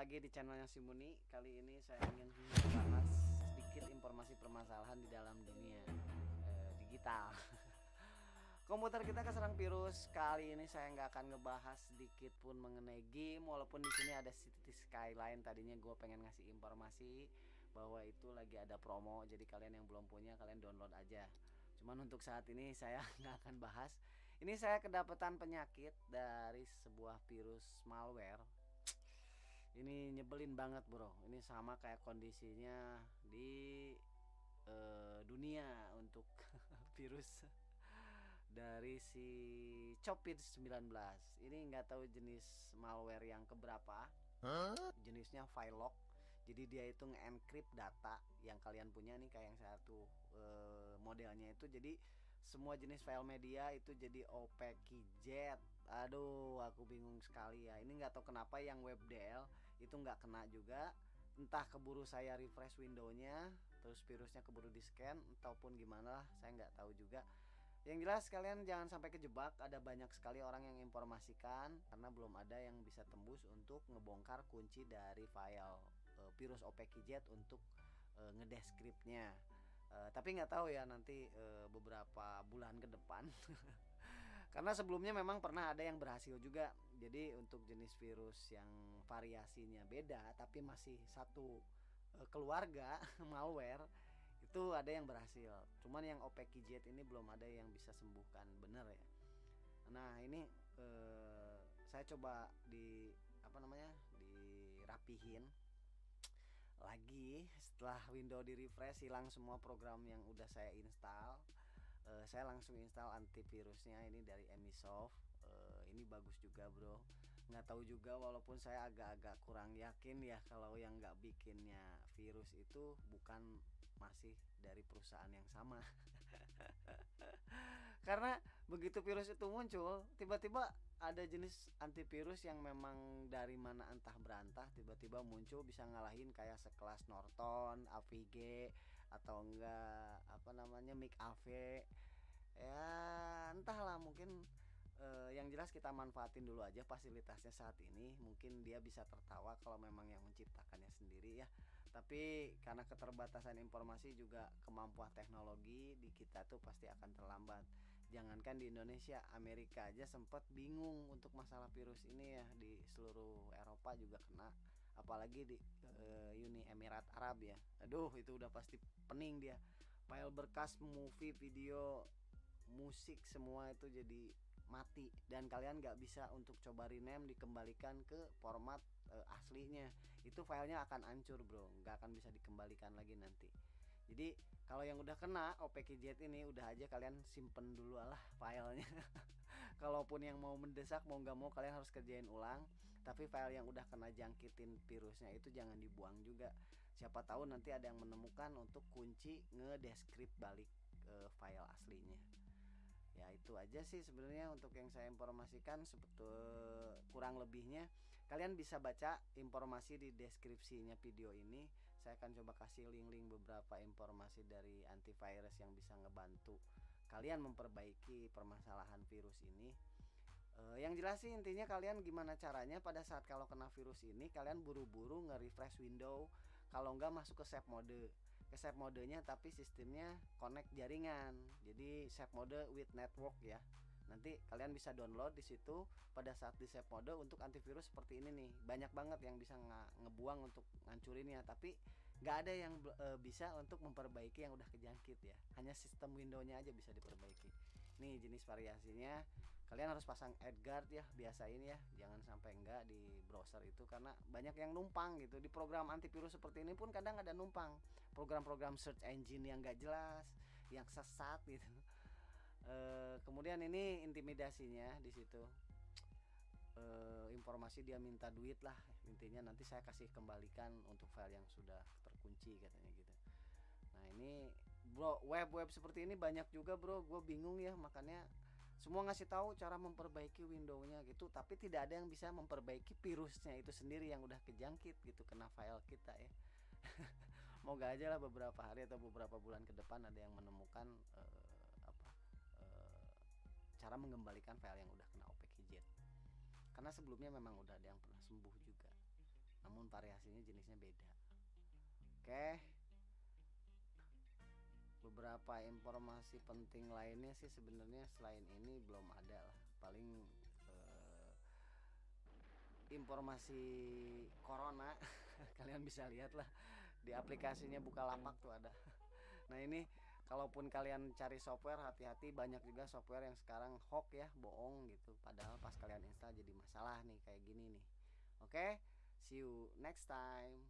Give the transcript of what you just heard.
lagi di channelnya si Muni Kali ini saya ingin membahas sedikit informasi permasalahan di dalam dunia eh, digital. Komputer kita keserang virus. Kali ini saya nggak akan ngebahas sedikit pun mengenai game Walaupun di sini ada City Skyline. Tadinya gue pengen ngasih informasi bahwa itu lagi ada promo. Jadi kalian yang belum punya kalian download aja. Cuman untuk saat ini saya nggak akan bahas. Ini saya kedapatan penyakit dari sebuah virus malware ini nyebelin banget bro. Ini sama kayak kondisinya di uh, dunia untuk virus dari si Copit 19 ini nggak tahu jenis malware yang keberapa. Huh? jenisnya file lock jadi dia itu nge-encrypt data yang kalian punya. Nih kayak yang satu uh, modelnya itu. Jadi semua jenis file media itu jadi OPKJ aduh aku bingung sekali ya. Ini nggak tahu kenapa yang WebDL itu nggak kena juga. Entah keburu saya refresh windownya terus virusnya keburu di scan ataupun gimana lah saya nggak tahu juga. Yang jelas kalian jangan sampai kejebak. Ada banyak sekali orang yang informasikan karena belum ada yang bisa tembus untuk ngebongkar kunci dari file uh, virus OPKJ untuk uh, ngedeskripnya Uh, tapi nggak tahu ya nanti uh, beberapa bulan ke depan karena sebelumnya memang pernah ada yang berhasil juga. Jadi untuk jenis virus yang variasinya beda tapi masih satu uh, keluarga malware itu ada yang berhasil. Cuman yang OPKJ ini belum ada yang bisa sembuhkan. Bener ya? Nah ini uh, saya coba di apa namanya dirapihin. Lagi setelah window di refresh hilang semua program yang udah saya install uh, saya langsung install antivirusnya ini dari Emisoft. Uh, ini bagus juga bro. Nggak tahu juga walaupun saya agak-agak kurang yakin ya kalau yang nggak bikinnya virus itu bukan masih dari perusahaan yang sama. Karena begitu virus itu muncul tiba-tiba ada jenis antivirus yang memang dari mana entah berantah tiba-tiba muncul bisa ngalahin kayak sekelas Norton, AVG atau enggak apa namanya AV ya entahlah mungkin eh, yang jelas kita manfaatin dulu aja fasilitasnya saat ini. Mungkin dia bisa tertawa kalau memang yang menciptakannya sendiri ya. Tapi karena keterbatasan informasi juga kemampuan teknologi di kita tuh pasti akan terlambat. Jangankan di Indonesia Amerika aja sempat bingung untuk masalah virus ini ya. Di seluruh Eropa juga kena apalagi di uh, Uni Emirat Arab ya. Aduh itu udah pasti pening dia. File berkas movie video musik semua itu jadi mati. Dan kalian nggak bisa untuk coba rename dikembalikan ke format uh, aslinya. Itu filenya akan hancur bro. Nggak akan bisa dikembalikan lagi nanti. Jadi kalau yang udah kena OPKJ ini udah aja kalian simpen dulu lah filenya. Kalaupun yang mau mendesak mau nggak mau kalian harus kerjain ulang. Tapi file yang udah kena jangkitin virusnya itu jangan dibuang juga. Siapa tahu nanti ada yang menemukan untuk kunci ngedeskrip balik ke file aslinya ya itu aja sih sebenarnya untuk yang saya informasikan sebetul kurang lebihnya. Kalian bisa baca informasi di deskripsinya video ini. Saya akan coba kasih link-link beberapa informasi dari antivirus yang bisa ngebantu kalian memperbaiki permasalahan virus ini. E, yang jelas sih intinya kalian gimana caranya pada saat kalau kena virus ini kalian buru-buru nge-refresh window. Kalau nggak masuk ke save mode ke save modenya tapi sistemnya connect jaringan. Jadi save mode with network ya. Nanti kalian bisa download di situ pada saat di save mode untuk antivirus seperti ini nih. Banyak banget yang bisa nge ngebuang untuk ngancurinnya tapi nggak ada yang e, bisa untuk memperbaiki yang udah kejangkit ya. Hanya sistem windownya aja bisa diperbaiki. Nih jenis variasinya kalian harus pasang Edgard ya biasain ya. Jangan sampai enggak di browser itu karena banyak yang numpang gitu. Di program antivirus seperti ini pun kadang ada numpang. Program-program search engine yang gak jelas yang sesat gitu. E, kemudian ini intimidasinya di situ. E, informasi dia minta duit lah. Intinya nanti saya kasih kembalikan untuk file yang sudah terkunci katanya gitu. Nah ini bro web web seperti ini banyak juga bro. Gue bingung ya makanya semua ngasih tahu cara memperbaiki windownya gitu tapi tidak ada yang bisa memperbaiki virusnya itu sendiri yang udah kejangkit gitu kena file kita ya. Moga aja lah beberapa hari atau beberapa bulan ke depan ada yang menemukan uh, apa uh, cara mengembalikan file yang udah kena OPKJ karena sebelumnya memang udah ada yang pernah sembuh juga. Namun variasinya jenisnya beda. Oke beberapa informasi penting lainnya sih sebenarnya selain ini belum ada lah. Paling eh, informasi corona kalian bisa lihat lah. Di aplikasinya Bukalapak tuh ada. Nah ini kalaupun kalian cari software hati-hati. Banyak juga software yang sekarang hoax ya bohong gitu. Padahal pas kalian install jadi masalah nih kayak gini nih. Oke see you next time